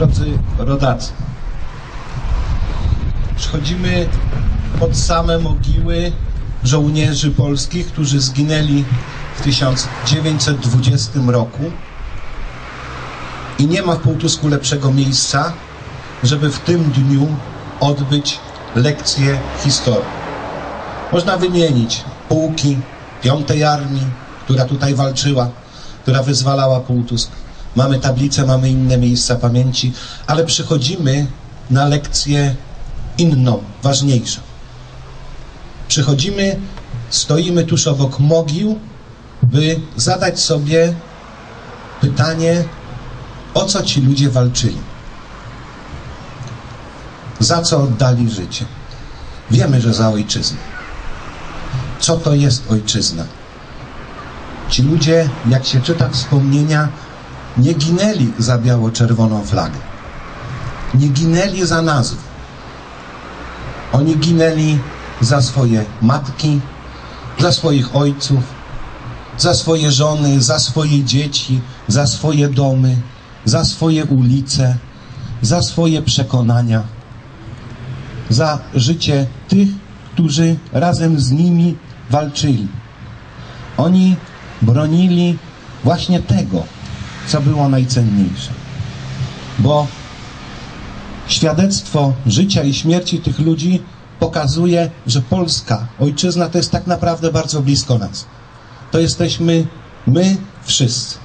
Drodzy rodacy, przychodzimy pod same mogiły żołnierzy polskich, którzy zginęli w 1920 roku i nie ma w Półtusku lepszego miejsca, żeby w tym dniu odbyć lekcję historii. Można wymienić pułki Piątej Armii, która tutaj walczyła, która wyzwalała Półtusk. Mamy tablice, mamy inne miejsca pamięci, ale przychodzimy na lekcję inną, ważniejszą. Przychodzimy, stoimy tuż obok mogił, by zadać sobie pytanie, o co ci ludzie walczyli. Za co oddali życie? Wiemy, że za ojczyznę. Co to jest ojczyzna? Ci ludzie, jak się czyta wspomnienia, nie ginęli za biało-czerwoną flagę. Nie ginęli za nazwę. Oni ginęli za swoje matki, za swoich ojców, za swoje żony, za swoje dzieci, za swoje domy, za swoje ulice, za swoje przekonania, za życie tych, którzy razem z nimi walczyli. Oni bronili właśnie tego, co było najcenniejsze. Bo świadectwo życia i śmierci tych ludzi pokazuje, że Polska, ojczyzna, to jest tak naprawdę bardzo blisko nas. To jesteśmy my wszyscy.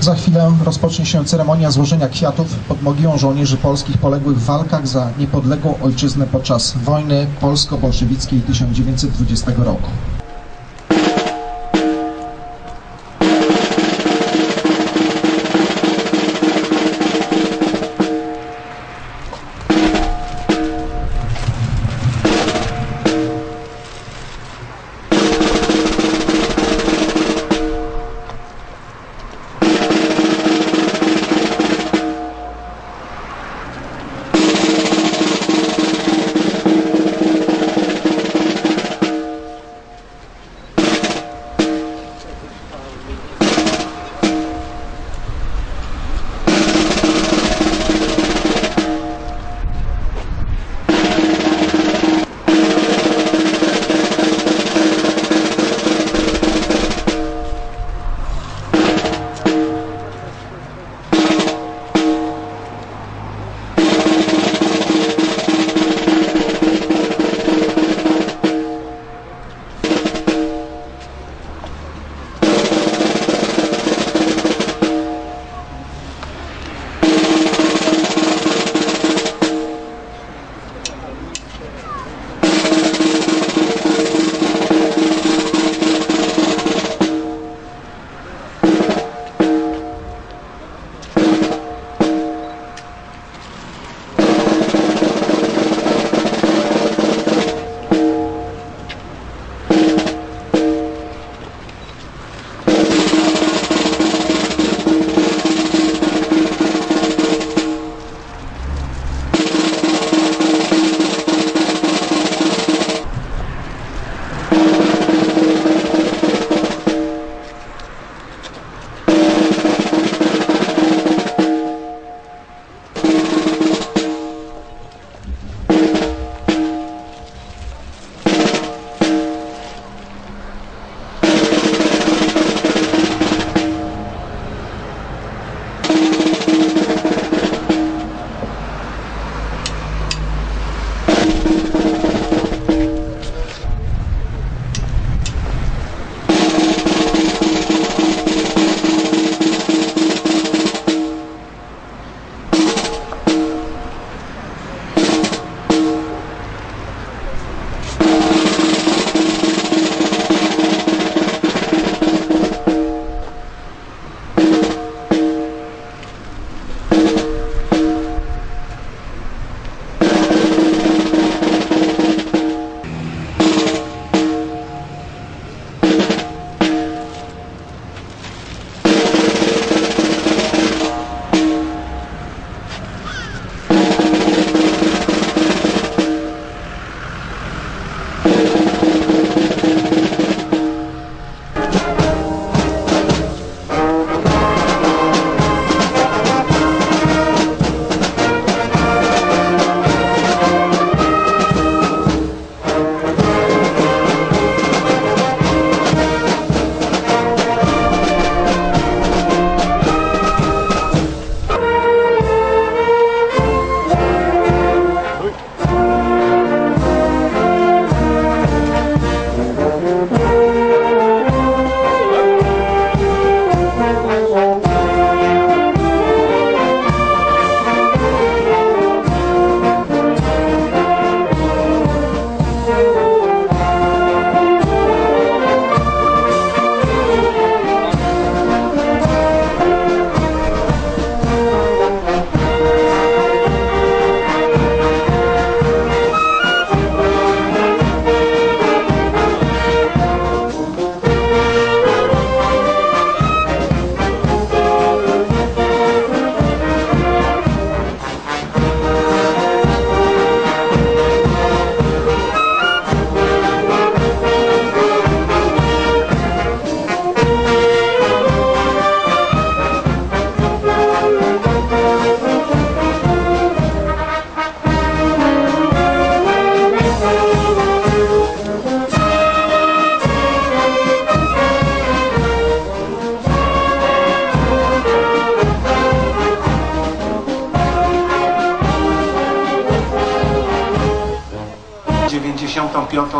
Za chwilę rozpocznie się ceremonia złożenia kwiatów pod mogiłą żołnierzy polskich poległych w walkach za niepodległą ojczyznę podczas wojny polsko-bolszewickiej 1920 roku.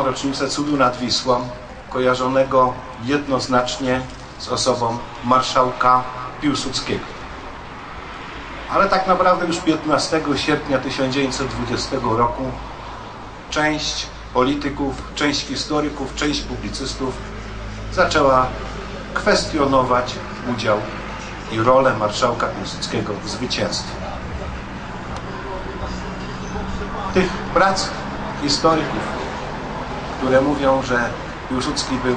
25. rocznicę cudu nad Wisłą, kojarzonego jednoznacznie z osobą marszałka Piłsudskiego. Ale tak naprawdę już 15 sierpnia 1920 roku część polityków, część historyków, część publicystów zaczęła kwestionować udział i rolę marszałka Piłsudskiego w zwycięstwie. Tych prac historyków, które mówią, że Piłsudski był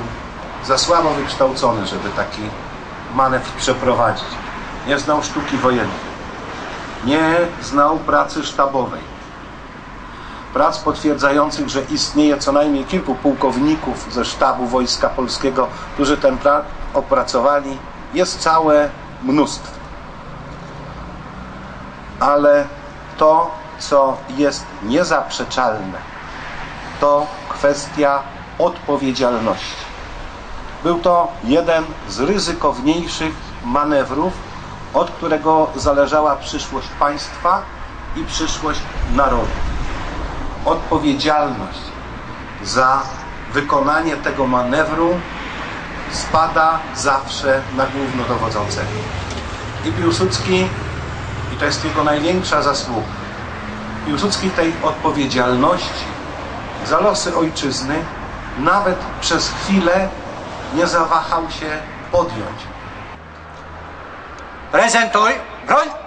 za słabo wykształcony, żeby taki manewr przeprowadzić. Nie znał sztuki wojennej. Nie znał pracy sztabowej. Prac potwierdzających, że istnieje co najmniej kilku pułkowników ze sztabu Wojska Polskiego, którzy ten plan opracowali, jest całe mnóstwo. Ale to, co jest niezaprzeczalne, to kwestia odpowiedzialności. Był to jeden z ryzykowniejszych manewrów, od którego zależała przyszłość państwa i przyszłość narodu. Odpowiedzialność za wykonanie tego manewru spada zawsze na głównodowodzącego. I Piłsudski, i to jest jego największa zasługa, Piłsudski tej odpowiedzialności za losy ojczyzny nawet przez chwilę nie zawahał się podjąć. Prezentuj broń